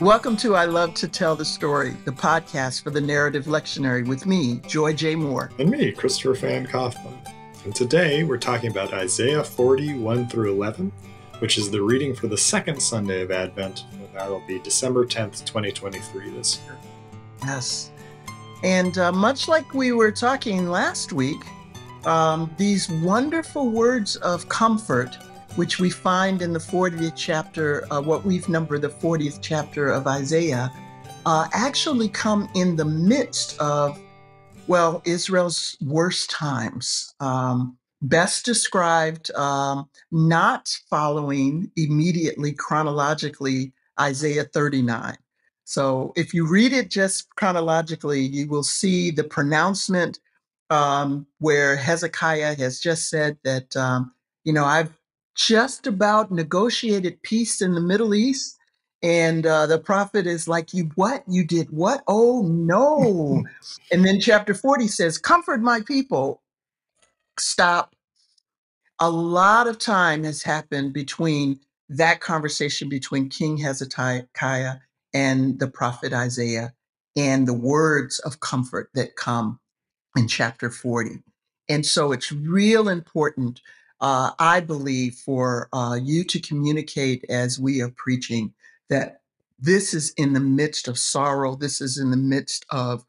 Welcome to I Love to Tell the Story, the podcast for the narrative lectionary with me, Joy J. Moore. And me, Kristofer Phan Coffman. And today we're talking about Isaiah 40, 1 through 11, which is the reading for the second Sunday of Advent. And That'll be December 10th, 2023 this year. Yes. And uh, much like we were talking last week, um, these wonderful words of comfort which we find in the 40th chapter, uh, what we've numbered the 40th chapter of Isaiah, uh, actually come in the midst of, well, Israel's worst times. Um, best described um, not following immediately chronologically Isaiah 39. So if you read it just chronologically, you will see the pronouncement um, where Hezekiah has just said that, um, you know, I've just about negotiated peace in the Middle East. And uh, the prophet is like, You what? You did what? Oh, no. and then chapter 40 says, Comfort my people. Stop. A lot of time has happened between that conversation between King Hezekiah and the prophet Isaiah and the words of comfort that come in chapter 40. And so it's real important uh, I believe, for uh, you to communicate as we are preaching that this is in the midst of sorrow, this is in the midst of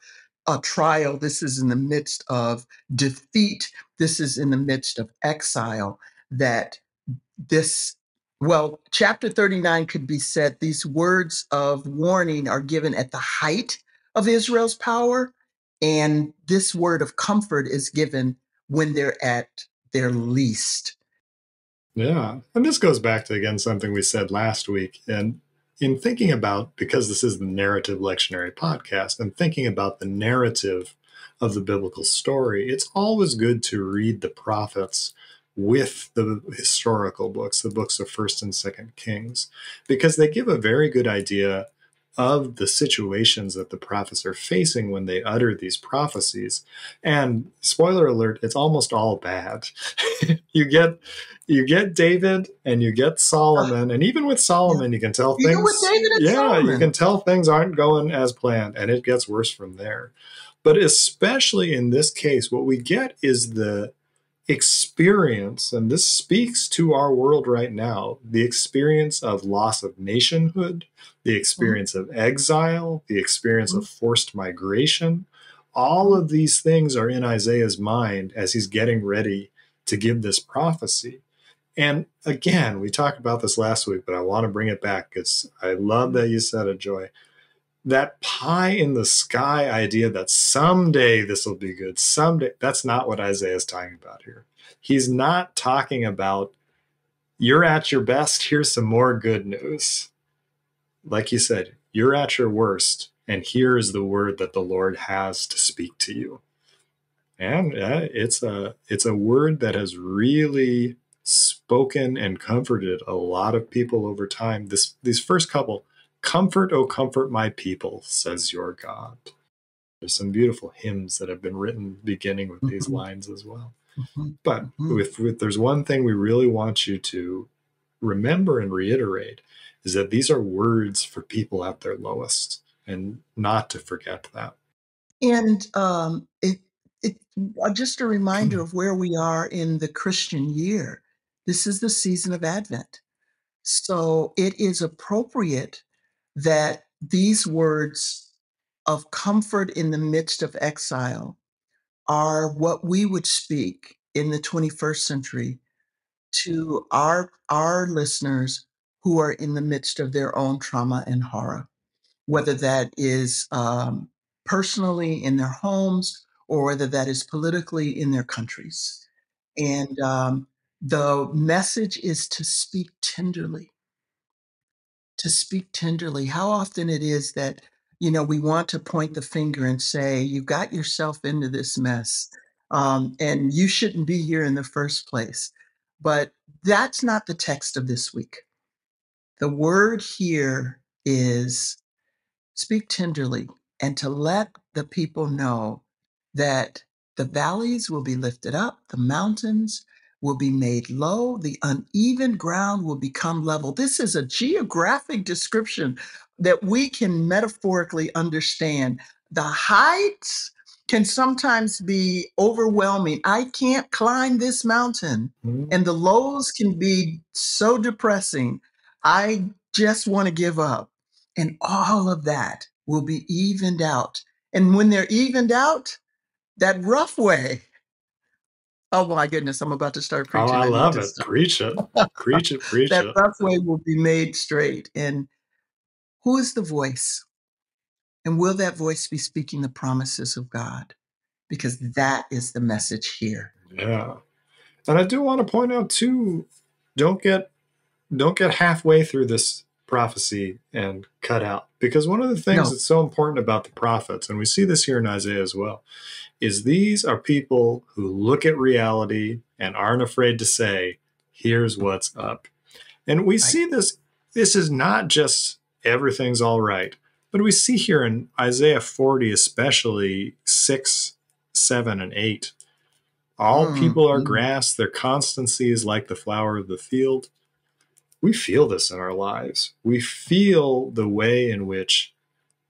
a trial, this is in the midst of defeat, this is in the midst of exile, that this well, chapter 39 could be said these words of warning are given at the height of Israel's power, and this word of comfort is given when they're at their least. Yeah. And this goes back to, again, something we said last week. And in thinking about, because this is the narrative lectionary podcast, and thinking about the narrative of the biblical story, it's always good to read the prophets with the historical books, the books of First and Second Kings, because they give a very good idea of the situations that the prophets are facing when they utter these prophecies. And spoiler alert, it's almost all bad. you get you get David and you get Solomon, and even with Solomon, you can tell things. yeah, Solomon. you can tell things aren't going as planned, and it gets worse from there. But especially in this case, what we get is the experience, and this speaks to our world right now the experience of loss of nationhood, the experience of exile, the experience of forced migration. All of these things are in Isaiah's mind as he's getting ready to give this prophecy. And again, we talked about this last week, but I want to bring it back because I love that you said it, Joy. That pie in the sky idea that someday this will be good, someday, that's not what Isaiah is talking about here. He's not talking about you're at your best, here's some more good news like you said, you're at your worst, and here is the word that the Lord has to speak to you. And uh, it's a it's a word that has really spoken and comforted a lot of people over time. This these first couple, comfort, oh comfort my people, says your God. There's some beautiful hymns that have been written beginning with these mm-hmm. lines as well. Mm-hmm. But mm-hmm. if, if there's one thing we really want you to remember and reiterate is that these are words for people at their lowest and not to forget that. And um, it, it, uh, just a reminder of where we are in the Christian year. This is the season of Advent. So it is appropriate that these words of comfort in the midst of exile are what we would speak in the 21st century to our, our listeners who are in the midst of their own trauma and horror, whether that is um, personally in their homes or whether that is politically in their countries. And um, the message is to speak tenderly. To speak tenderly. How often it is that, you know, we want to point the finger and say, you got yourself into this mess um, and you shouldn't be here in the first place. But that's not the text of this week. The word here is speak tenderly and to let the people know that the valleys will be lifted up, the mountains will be made low, the uneven ground will become level. This is a geographic description that we can metaphorically understand. The heights can sometimes be overwhelming. I can't climb this mountain, mm-hmm. and the lows can be so depressing. I just want to give up. And all of that will be evened out. And when they're evened out, that rough way Oh my goodness, I'm about to start Oh, preaching. I I love it. stop. Preach it. Preach it. Preach That it. rough way will be made straight. And who is the voice? And will that voice be speaking the promises of God? Because that is the message here. Yeah. And I do want to point out too, don't get don't get halfway through this prophecy and cut out. Because one of the things No. that's so important about the prophets, and we see this here in Isaiah as well, is these are people who look at reality and aren't afraid to say, here's what's up. And we see this, this is not just everything's all right, but we see here in Isaiah 40, especially 6, 7, and 8. All Mm, people are mm. grass, their constancy is like the flower of the field. We feel this in our lives. We feel the way in which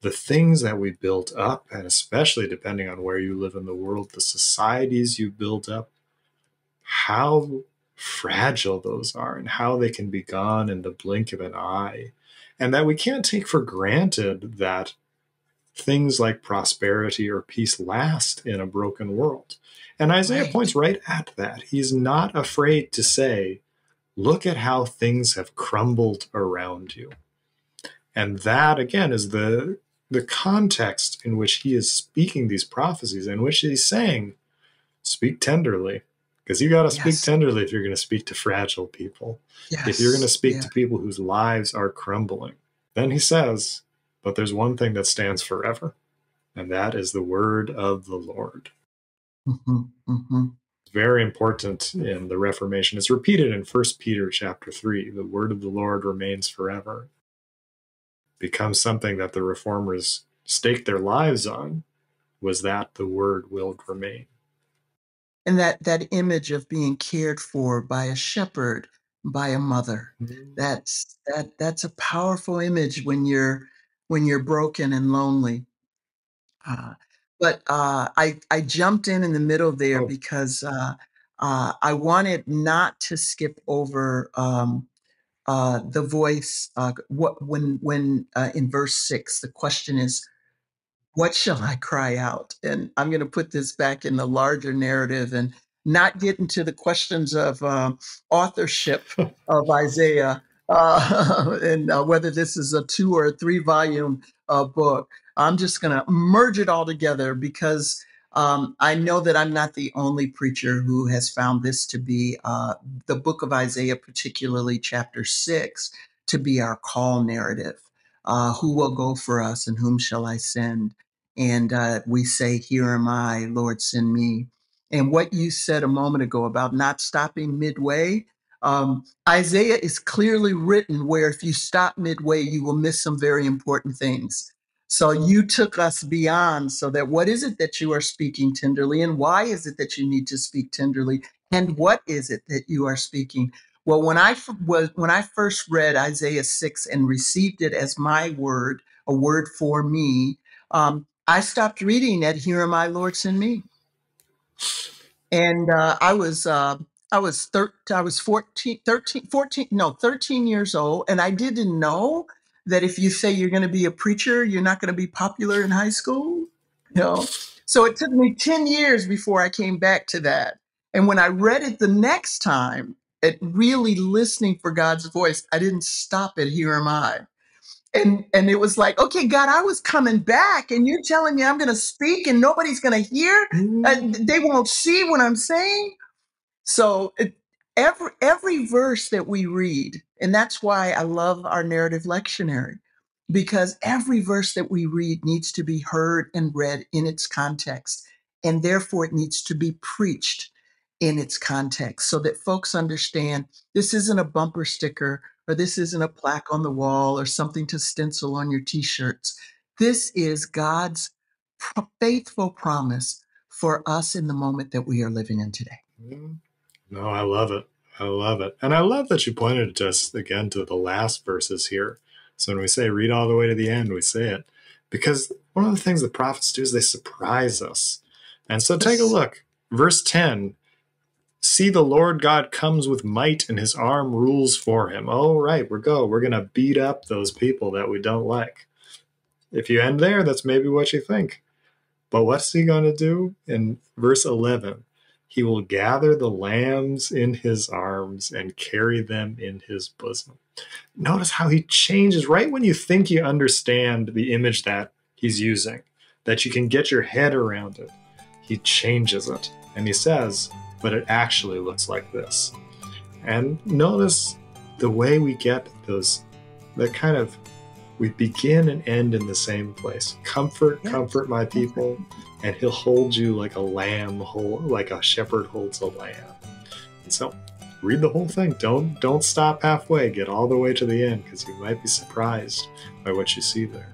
the things that we built up, and especially depending on where you live in the world, the societies you built up, how fragile those are and how they can be gone in the blink of an eye. And that we can't take for granted that things like prosperity or peace last in a broken world. And Isaiah points right at that. He's not afraid to say, look at how things have crumbled around you. And that again is the the context in which he is speaking these prophecies, in which he's saying, speak tenderly. Because you got to speak Yes. tenderly if you're going to speak to fragile people Yes. if you're going to speak Yeah. to people whose lives are crumbling. Then he says, But there's one thing that stands forever, and that is the word of the Lord. Mhm, mhm. Very important in the Reformation. It's repeated in 1 Peter chapter 3. The word of the Lord remains forever. Becomes something that the reformers staked their lives on, was that the word will remain. And that that image of being cared for by a shepherd, by a mother. That's that that's a powerful image when you're when you're broken and lonely. Uh, but uh, I I jumped in in the middle there Oh. because uh, uh, I wanted not to skip over um, uh, the voice. Uh, what when when uh, in verse six the question is, "What shall I cry out?" And I'm going to put this back in the larger narrative and not get into the questions of um, authorship of Isaiah uh, and uh, whether this is a two or a three volume uh, book. I'm just going to merge it all together because um, I know that I'm not the only preacher who has found this to be uh, the book of Isaiah, particularly chapter six, to be our call narrative. Uh, who will go for us and whom shall I send? And uh, we say, Here am I, Lord, send me. And what you said a moment ago about not stopping midway, um, Isaiah is clearly written where if you stop midway, you will miss some very important things. So you took us beyond so that what is it that you are speaking tenderly and why is it that you need to speak tenderly and what is it that you are speaking? Well, when I was when I first read Isaiah 6 and received it as my word, a word for me, um, I stopped reading at Here am I, Lord, send me. And uh, I was uh, I was thir- I was 14, 13, 14, no, 13 years old, and I didn't know that if you say you're going to be a preacher, you're not going to be popular in high school. You know, so it took me 10 years before I came back to that. And when I read it the next time, at really listening for God's voice, I didn't stop at here am I. And and it was like, okay, God, I was coming back, and you're telling me I'm going to speak, and nobody's going to hear. Uh, they won't see what I'm saying. So it, every every verse that we read, and that's why I love our narrative lectionary, because every verse that we read needs to be heard and read in its context, and therefore it needs to be preached in its context, so that folks understand this isn't a bumper sticker or this isn't a plaque on the wall or something to stencil on your t-shirts. This is God's faithful promise for us in the moment that we are living in today. Mm. No, I love it. I love it. And I love that you pointed just again to the last verses here. So when we say read all the way to the end, we say it because one of the things the prophets do is they surprise us. And so take a look. Verse 10 See, the Lord God comes with might, and his arm rules for him. All right, we're go. We're going to beat up those people that we don't like. If you end there, that's maybe what you think. But what's he going to do? In verse 11, he will gather the lambs in his arms and carry them in his bosom. Notice how he changes right when you think you understand the image that he's using, that you can get your head around it. He changes it. And he says, but it actually looks like this. And notice the way we get those, that kind of, we begin and end in the same place. Comfort, yes. comfort my people, and he'll hold you like a lamb, hold, like a shepherd holds a lamb. And so, read the whole thing. Don't don't stop halfway. Get all the way to the end because you might be surprised by what you see there.